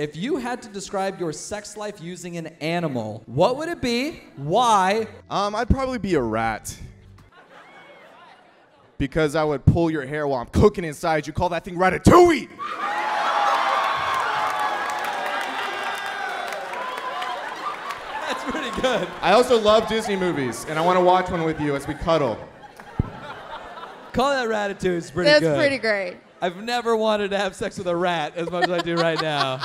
If you had to describe your sex life using an animal, what would it be? Why? Um, I'd probably be a rat. Because I would pull your hair while I'm cooking inside. You call that thing ratatouille? That's pretty good. I also love Disney movies, and I want to watch one with you as we cuddle. Call that ratatouille is pretty That's good. pretty great. I've never wanted to have sex with a rat as much as I do right now.